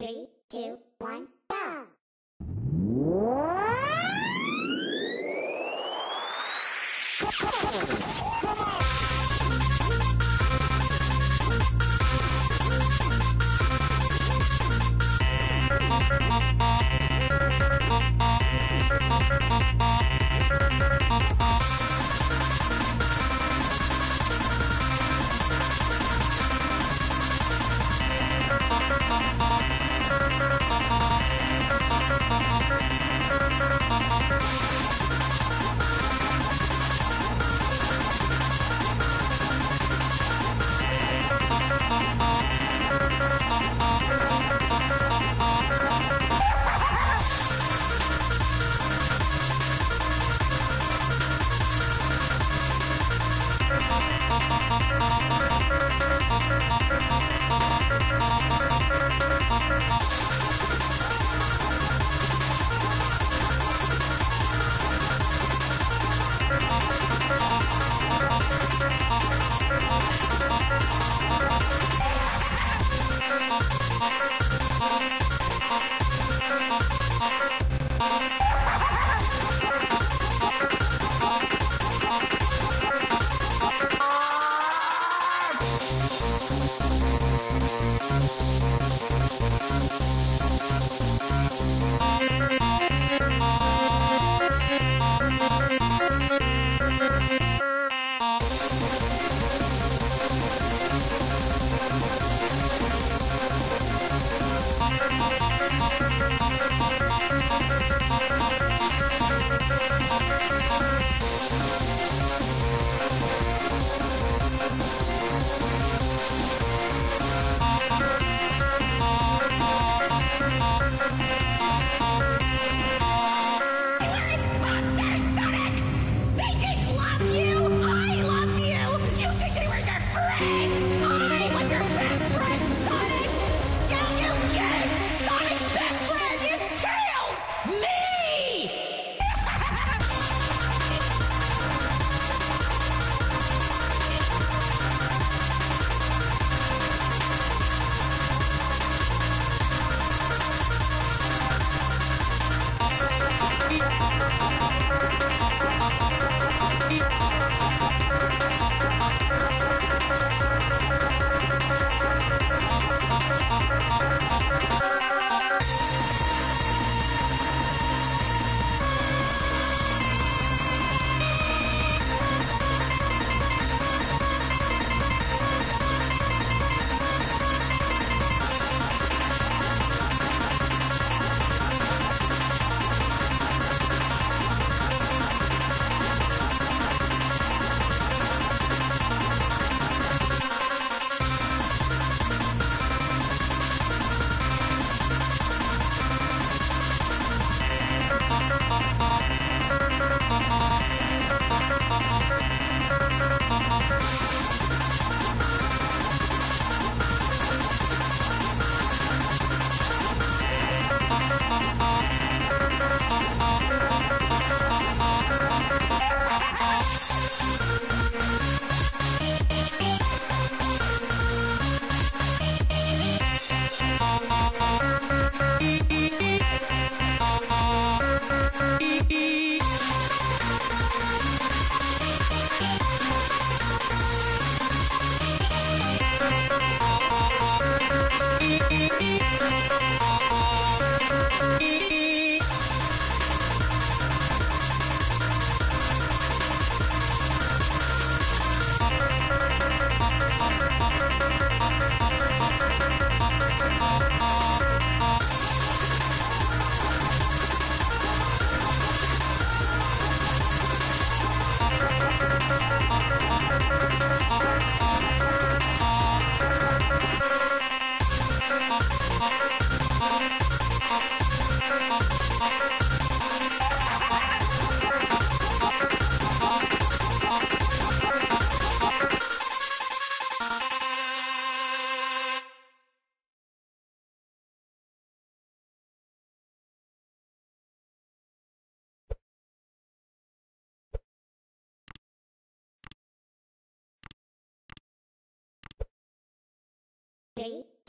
Three, two, one, go! Imposter,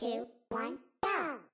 two, one, go!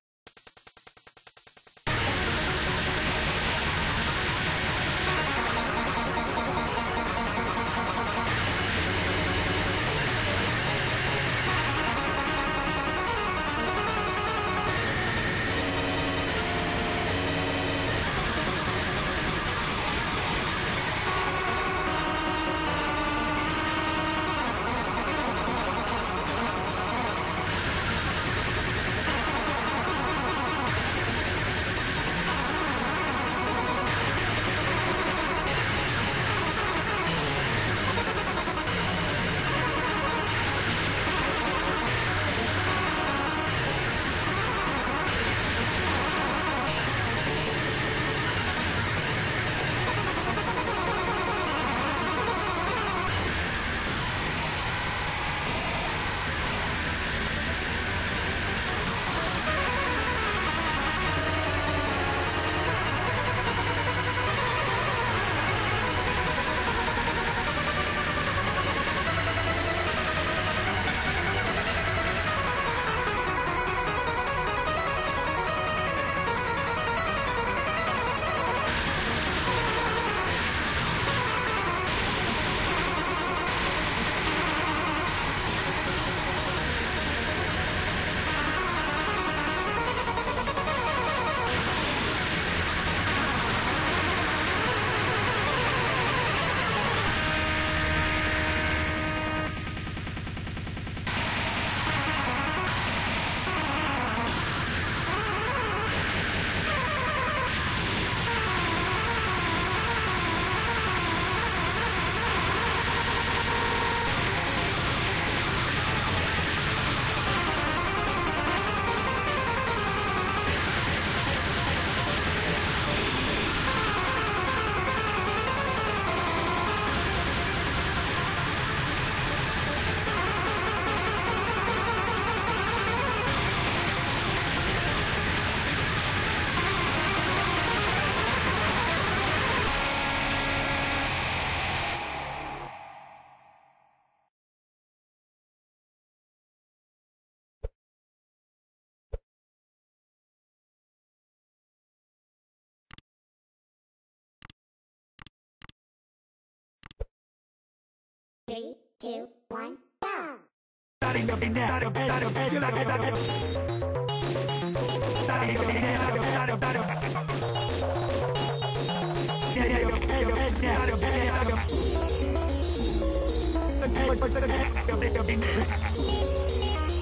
two, one, go!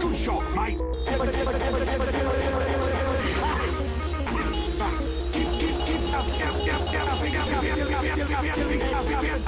Too short, mate.